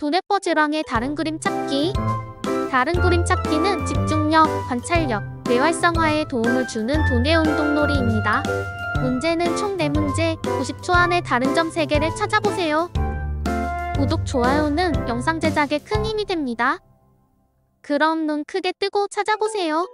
도네퍼즈랑의 다른 그림 찾기 다른 그림 찾기는 집중력, 관찰력, 뇌활성화에 도움을 주는 도내 운동놀이입니다. 문제는 총 4문제, 90초 안에 다른 점 3개를 찾아보세요. 구독, 좋아요는 영상 제작에 큰 힘이 됩니다. 그럼 눈 크게 뜨고 찾아보세요.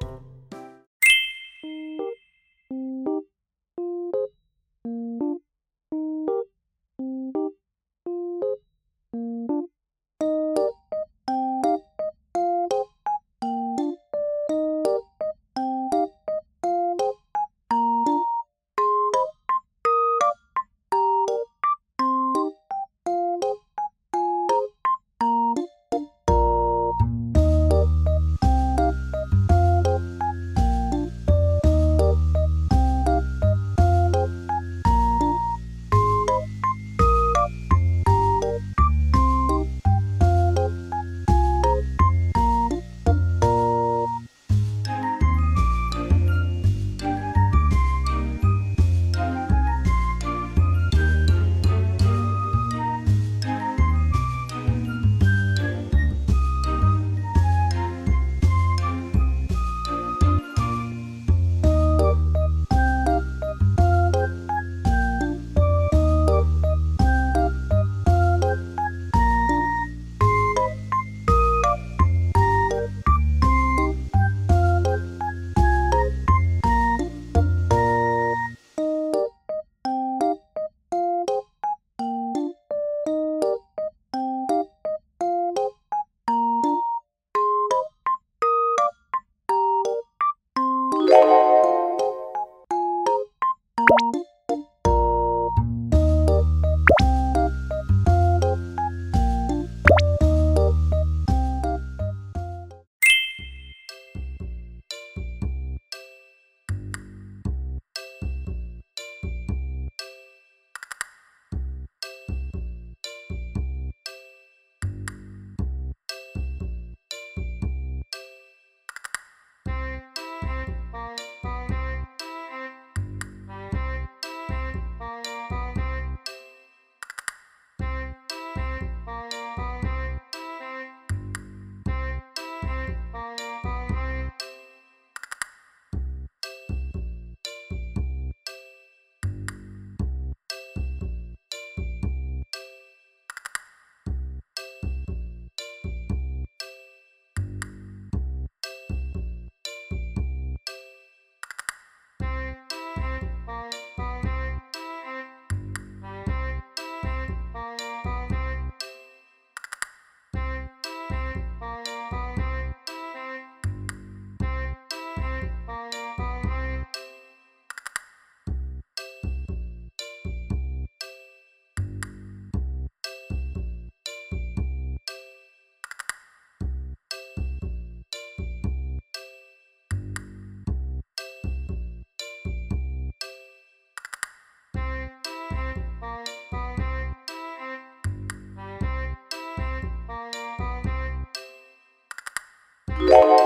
Música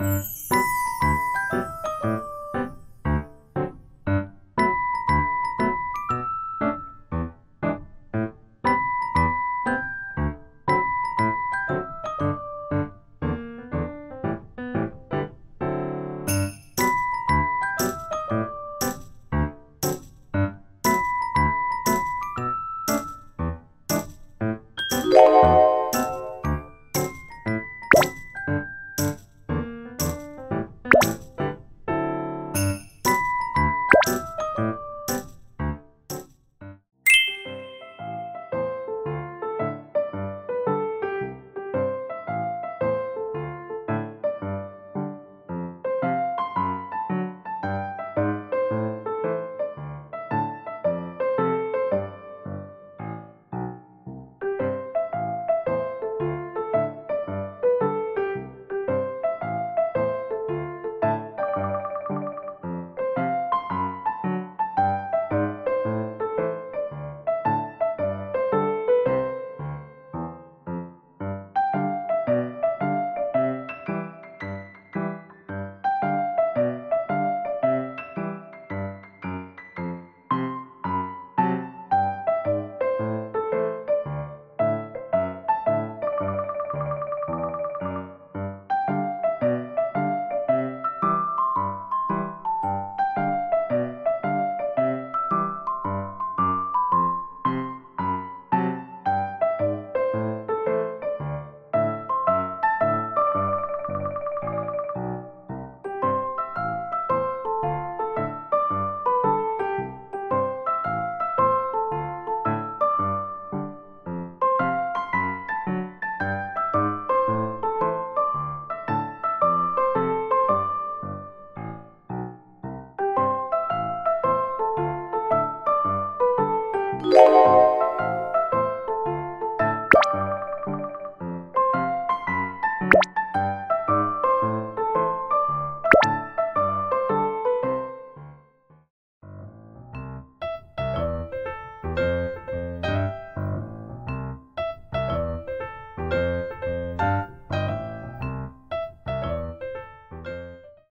Bye.